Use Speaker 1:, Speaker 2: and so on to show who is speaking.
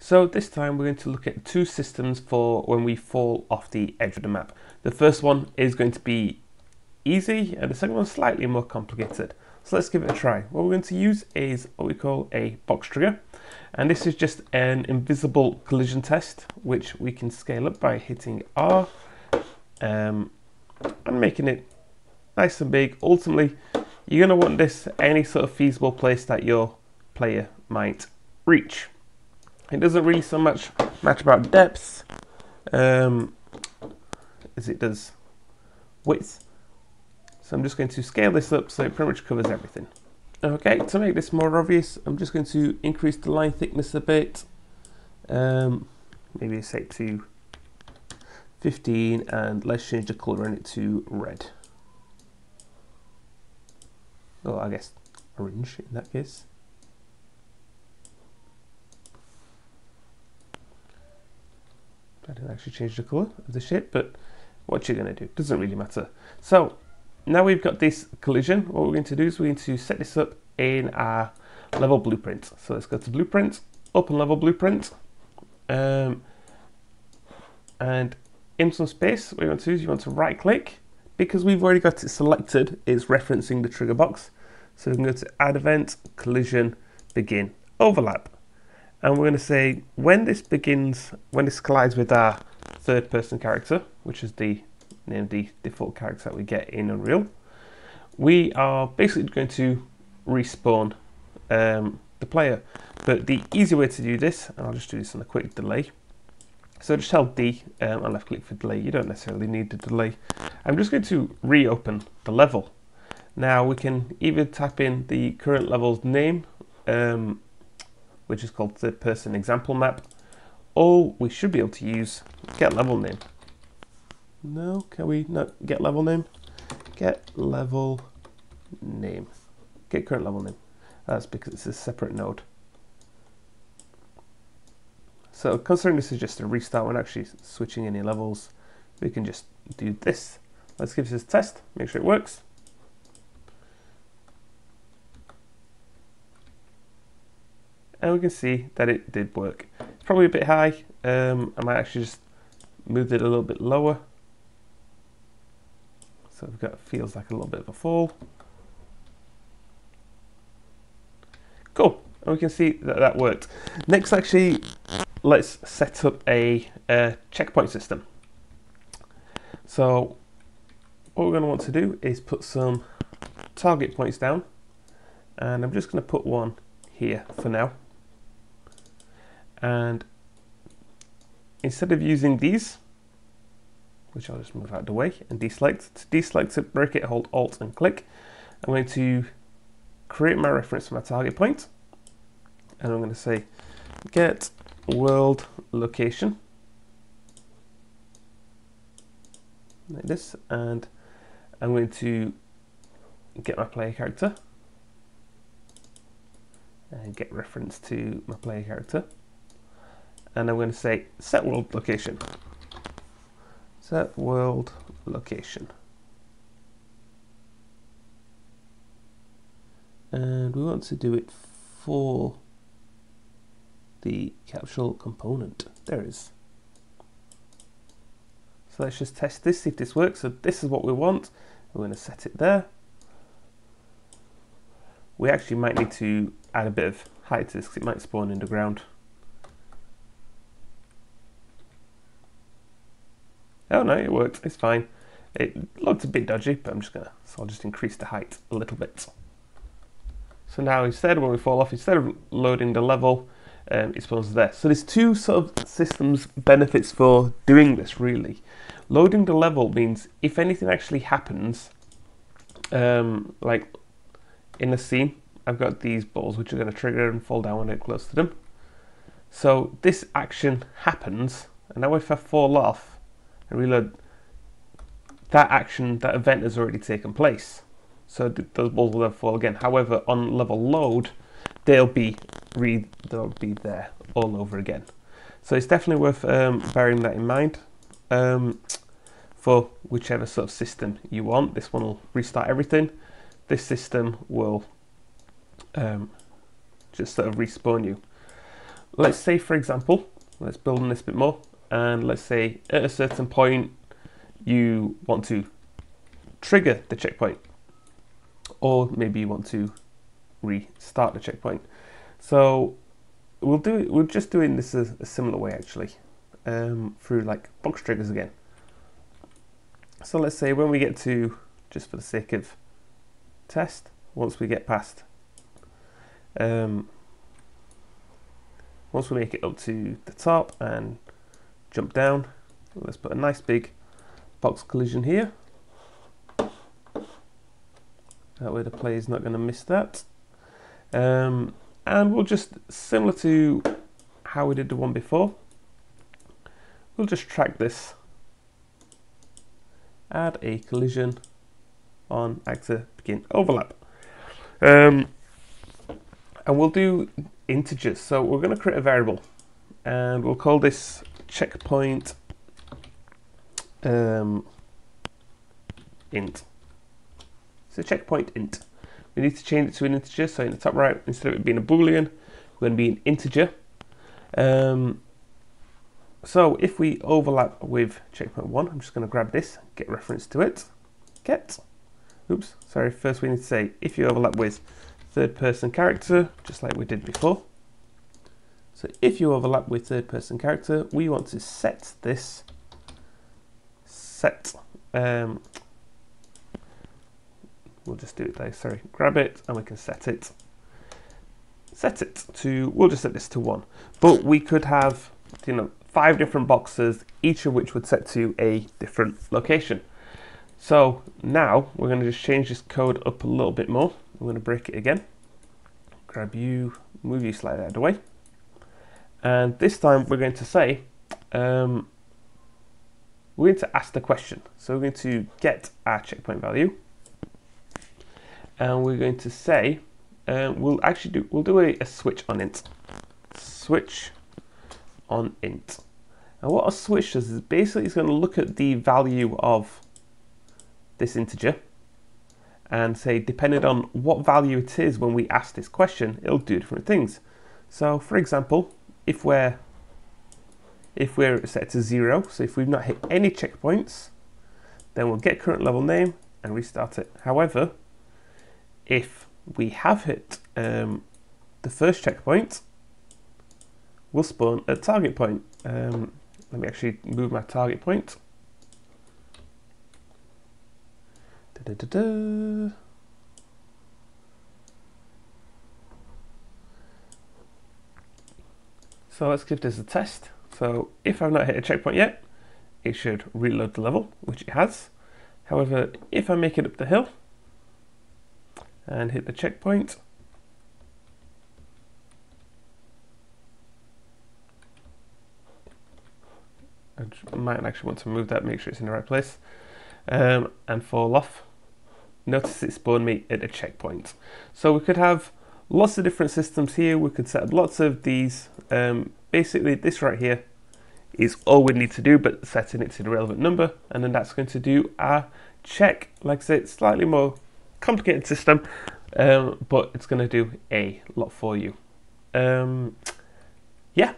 Speaker 1: So this time we're going to look at two systems for when we fall off the edge of the map. The first one is going to be easy and the second one slightly more complicated. So let's give it a try. What we're going to use is what we call a box trigger. And this is just an invisible collision test, which we can scale up by hitting R um, and making it nice and big. Ultimately, you're going to want this any sort of feasible place that your player might reach. It doesn't really so much matter about depth um, as it does width. So I'm just going to scale this up so it pretty much covers everything. Okay, to make this more obvious, I'm just going to increase the line thickness a bit. Um, maybe set to 15 and let's change the colour in it to red. Oh, I guess orange in that case. I didn't actually change the colour of the shape, but what you're going to do doesn't really matter. So now we've got this collision, what we're going to do is we're going to set this up in our level blueprint. So let's go to blueprint, open level blueprint, um, and in some space, what you want to do is you want to right click, because we've already got it selected, it's referencing the trigger box. So we can go to add event, collision, begin, overlap and we're going to say when this begins, when this collides with our third person character, which is the name the default character that we get in Unreal, we are basically going to respawn um, the player. But the easy way to do this, and I'll just do this on a quick delay. So just hold D um, and left click for delay. You don't necessarily need the delay. I'm just going to reopen the level. Now we can either type in the current level's name um, which is called the person example map, or we should be able to use get level name. No, can we not get level name? Get level name. Get current level name. That's because it's a separate node. So considering this is just a restart, we're not actually switching any levels, we can just do this. Let's give this a test, make sure it works. And we can see that it did work. It's probably a bit high. Um, I might actually just move it a little bit lower. So we've got feels like a little bit of a fall. Cool, and we can see that that worked. Next, actually, let's set up a, a checkpoint system. So what we're going to want to do is put some target points down, and I'm just going to put one here for now and instead of using these which I'll just move out of the way and deselect to deselect it break it hold alt and click I'm going to create my reference for my target point. And I'm going to say get world location. Like this and I'm going to get my player character. And get reference to my player character and I'm going to say set world location. Set world location. And we want to do it for the capsule component. There is. So let's just test this, see if this works. So this is what we want. We're going to set it there. We actually might need to add a bit of height to this because it might spawn in the ground. Oh no, it worked. It's fine. It looked a bit dodgy, but I'm just gonna, so I'll just increase the height a little bit. So now instead, when we fall off, instead of loading the level, um, it spawns there. So there's two sort of systems benefits for doing this really. Loading the level means if anything actually happens, um, like in the scene, I've got these balls which are going to trigger and fall down when I get close to them. So this action happens, and now if I fall off, and reload, that action, that event has already taken place. So those balls will fall again. However, on level load, they'll be re they'll be there all over again. So it's definitely worth um, bearing that in mind um, for whichever sort of system you want. This one will restart everything. This system will um, just sort of respawn you. let's say, for example, let's build on this bit more, and let's say at a certain point you want to trigger the checkpoint, or maybe you want to restart the checkpoint. So we'll do it, we're just doing this a, a similar way actually, um, through like box triggers again. So let's say when we get to, just for the sake of test, once we get past, um, once we make it up to the top and jump down, let's put a nice big box collision here. That way the player is not going to miss that. Um, and we'll just, similar to how we did the one before, we'll just track this, add a collision on actor begin overlap. Um, and we'll do integers. So we're going to create a variable and we'll call this checkpoint um, int. So checkpoint int. We need to change it to an integer. So in the top right, instead of it being a boolean, we're going to be an integer. Um, so if we overlap with checkpoint one, I'm just going to grab this, get reference to it, get. Oops, sorry. First we need to say if you overlap with third person character, just like we did before. So if you overlap with third person character, we want to set this set um, we'll just do it there sorry. Grab it and we can set it. Set it to we'll just set this to one. But we could have you know five different boxes each of which would set to a different location. So now we're going to just change this code up a little bit more. I'm going to break it again. Grab you move you slightly out of the way and this time we're going to say um, we're going to ask the question. So we're going to get our checkpoint value, and we're going to say um, we'll actually do we'll do a, a switch on int. Switch on int. And what a switch does is basically it's going to look at the value of this integer and say depending on what value it is when we ask this question, it'll do different things. So for example, if we're if we're set to zero. So if we've not hit any checkpoints, then we'll get current level name and restart it. However, if we have hit um, the first checkpoint, we'll spawn a target point. Um, let me actually move my target point. Da -da -da so let's give this a test. So if I've not hit a checkpoint yet, it should reload the level, which it has. However, if I make it up the hill and hit the checkpoint, I might actually want to move that, make sure it's in the right place, um, and fall off. Notice it spawned me at a checkpoint. So we could have lots of different systems here. We could set up lots of these. Um, basically, this right here is all we need to do, but setting it to the relevant number, and then that's going to do our check. Like I said, slightly more complicated system, um, but it's going to do a lot for you. Um, yeah,